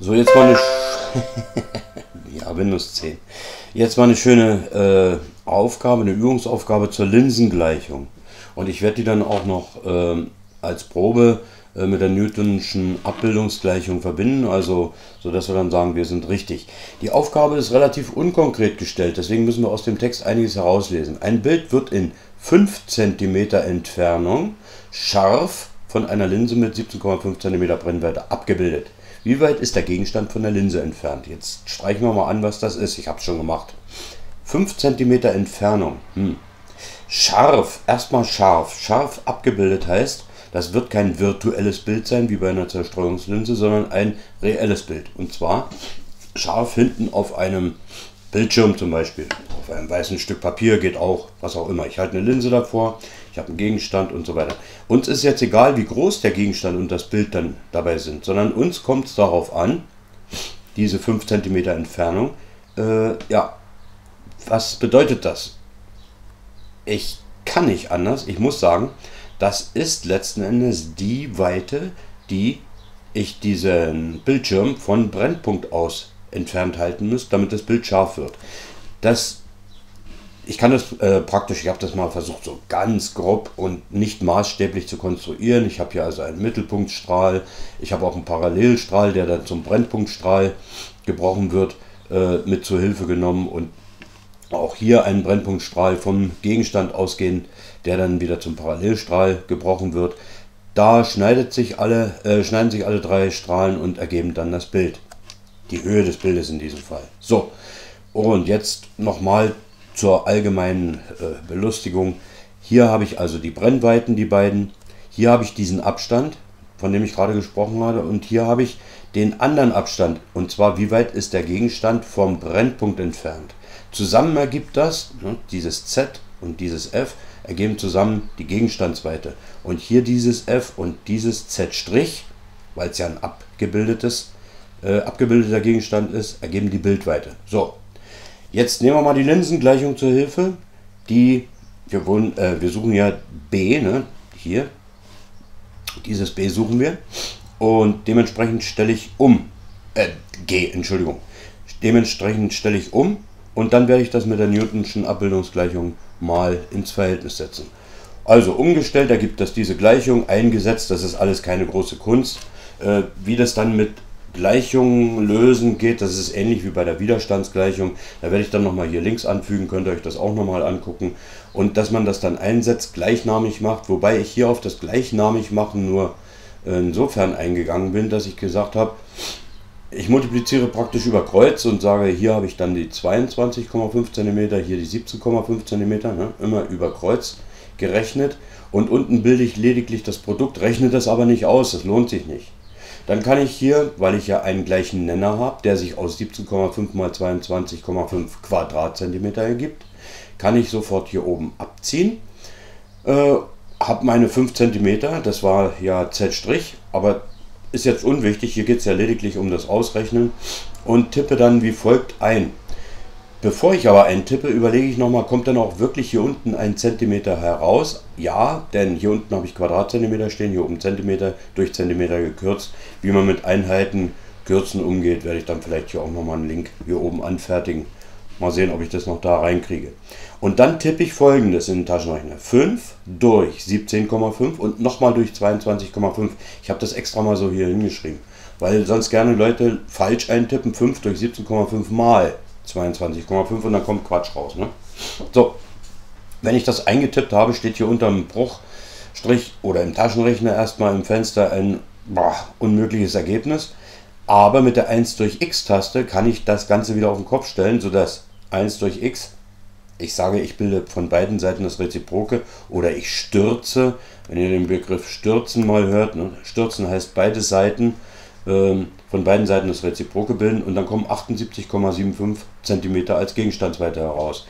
So, jetzt mal eine. ja, Windows 10. Jetzt mal eine schöne äh, Aufgabe, eine Übungsaufgabe zur Linsengleichung. Und ich werde die dann auch noch äh, als Probe äh, mit der Newtonschen Abbildungsgleichung verbinden, also so dass wir dann sagen, wir sind richtig. Die Aufgabe ist relativ unkonkret gestellt, deswegen müssen wir aus dem Text einiges herauslesen. Ein Bild wird in 5 cm Entfernung scharf von einer Linse mit 17,5 cm Brennweite abgebildet. Wie weit ist der Gegenstand von der Linse entfernt? Jetzt streichen wir mal an, was das ist. Ich habe es schon gemacht. 5 cm Entfernung. Hm. Scharf, erstmal scharf. Scharf abgebildet heißt, das wird kein virtuelles Bild sein wie bei einer Zerstreuungslinse, sondern ein reelles Bild. Und zwar scharf hinten auf einem Bildschirm zum Beispiel. Auf einem weißen Stück Papier geht auch, was auch immer. Ich halte eine Linse davor, ich habe einen Gegenstand und so weiter. Uns ist jetzt egal, wie groß der Gegenstand und das Bild dann dabei sind, sondern uns kommt es darauf an, diese 5 cm Entfernung, äh, ja, was bedeutet das? Ich kann nicht anders, ich muss sagen, das ist letzten Endes die Weite, die ich diesen Bildschirm von Brennpunkt aus entfernt halten müsst, damit das Bild scharf wird. Das, ich kann das äh, praktisch, ich habe das mal versucht, so ganz grob und nicht maßstäblich zu konstruieren. Ich habe hier also einen Mittelpunktstrahl, ich habe auch einen Parallelstrahl, der dann zum Brennpunktstrahl gebrochen wird, äh, mit zur Hilfe genommen und auch hier einen Brennpunktstrahl vom Gegenstand ausgehend, der dann wieder zum Parallelstrahl gebrochen wird. Da sich alle, äh, schneiden sich alle drei Strahlen und ergeben dann das Bild die Höhe des Bildes in diesem Fall. So, und jetzt nochmal zur allgemeinen äh, Belustigung. Hier habe ich also die Brennweiten, die beiden. Hier habe ich diesen Abstand, von dem ich gerade gesprochen habe. Und hier habe ich den anderen Abstand. Und zwar, wie weit ist der Gegenstand vom Brennpunkt entfernt. Zusammen ergibt das, ne, dieses Z und dieses F, ergeben zusammen die Gegenstandsweite. Und hier dieses F und dieses Z', weil es ja ein abgebildetes äh, abgebildeter Gegenstand ist, ergeben die Bildweite. So, jetzt nehmen wir mal die Linsengleichung zur Hilfe. Die, wir, wollen, äh, wir suchen ja B, ne? hier, dieses B suchen wir. Und dementsprechend stelle ich um, äh, G, Entschuldigung. Dementsprechend stelle ich um und dann werde ich das mit der Newtonschen Abbildungsgleichung mal ins Verhältnis setzen. Also umgestellt ergibt das diese Gleichung, eingesetzt, das ist alles keine große Kunst. Äh, wie das dann mit Gleichungen lösen geht. Das ist ähnlich wie bei der Widerstandsgleichung. Da werde ich dann nochmal hier links anfügen, könnt ihr euch das auch nochmal angucken. Und dass man das dann einsetzt, gleichnamig macht, wobei ich hier auf das gleichnamig machen nur insofern eingegangen bin, dass ich gesagt habe, ich multipliziere praktisch über Kreuz und sage, hier habe ich dann die 22,5 cm, hier die 17,5 cm, ne, immer über Kreuz gerechnet. Und unten bilde ich lediglich das Produkt, rechne das aber nicht aus, das lohnt sich nicht. Dann kann ich hier, weil ich ja einen gleichen Nenner habe, der sich aus 17,5 mal 22,5 Quadratzentimeter ergibt, kann ich sofort hier oben abziehen. Äh, habe meine 5 cm, das war ja Z', aber ist jetzt unwichtig, hier geht es ja lediglich um das Ausrechnen und tippe dann wie folgt ein. Bevor ich aber eintippe, überlege ich nochmal, kommt dann auch wirklich hier unten ein Zentimeter heraus? Ja, denn hier unten habe ich Quadratzentimeter stehen, hier oben Zentimeter durch Zentimeter gekürzt. Wie man mit Einheiten kürzen umgeht, werde ich dann vielleicht hier auch nochmal einen Link hier oben anfertigen. Mal sehen, ob ich das noch da reinkriege. Und dann tippe ich folgendes in den Taschenrechner. 5 durch 17,5 und nochmal durch 22,5. Ich habe das extra mal so hier hingeschrieben, weil sonst gerne Leute falsch eintippen. 5 durch 17,5 mal 22,5 und dann kommt Quatsch raus. Ne? So, wenn ich das eingetippt habe, steht hier unter dem Bruchstrich oder im Taschenrechner erstmal im Fenster ein boah, unmögliches Ergebnis. Aber mit der 1 durch x-Taste kann ich das Ganze wieder auf den Kopf stellen, sodass 1 durch x, ich sage, ich bilde von beiden Seiten das Reziproke oder ich stürze, wenn ihr den Begriff stürzen mal hört, ne? stürzen heißt beide Seiten von beiden Seiten das Reziproke bilden und dann kommen 78,75 cm als Gegenstandsweite heraus.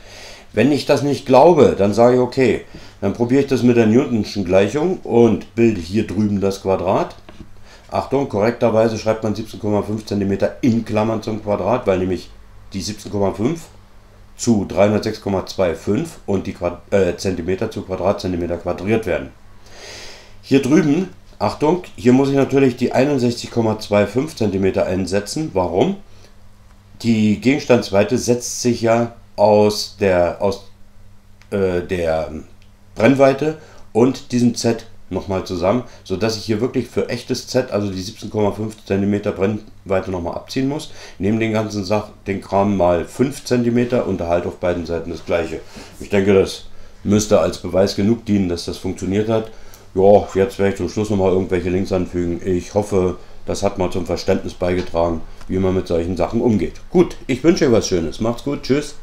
Wenn ich das nicht glaube, dann sage ich okay, dann probiere ich das mit der Newtonschen Gleichung und bilde hier drüben das Quadrat. Achtung, korrekterweise schreibt man 17,5 cm in Klammern zum Quadrat, weil nämlich die 17,5 zu 306,25 und die Quad äh, Zentimeter zu Quadratzentimeter quadriert werden. Hier drüben Achtung, hier muss ich natürlich die 61,25 cm einsetzen. Warum? Die Gegenstandsweite setzt sich ja aus der, aus, äh, der Brennweite und diesem Z nochmal zusammen, sodass ich hier wirklich für echtes Z, also die 17,5 cm Brennweite nochmal abziehen muss. Nehme den ganzen Sach den Kram mal 5 cm und erhalte auf beiden Seiten das gleiche. Ich denke, das müsste als Beweis genug dienen, dass das funktioniert hat. Ja, jetzt werde ich zum Schluss nochmal irgendwelche Links anfügen. Ich hoffe, das hat mal zum Verständnis beigetragen, wie man mit solchen Sachen umgeht. Gut, ich wünsche euch was Schönes. Macht's gut. Tschüss.